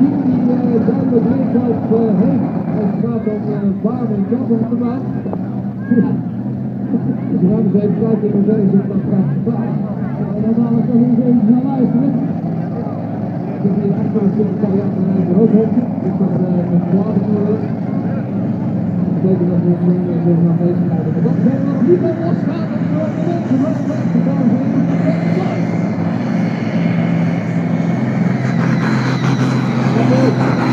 die uh, duidelijk leeftijd heeft gaat om uh, baan en kant op de baan. Dus we gaan eens even kijken in hoeverre zich dat gaat vertalen. En dan gaan we toch even naar luisteren. Ik heb hier achter een soort variant van een. Dus dat uh, met kwaad natuurlijk. Dat betekent dat we deze gaan. Maar dat zijn we nog niet op you.